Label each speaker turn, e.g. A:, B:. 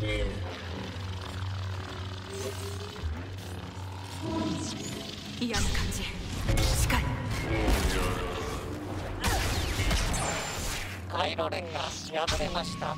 A: 嫌な感じ。近い。
B: 回路連が調れました。